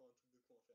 encore un truc de con à faire.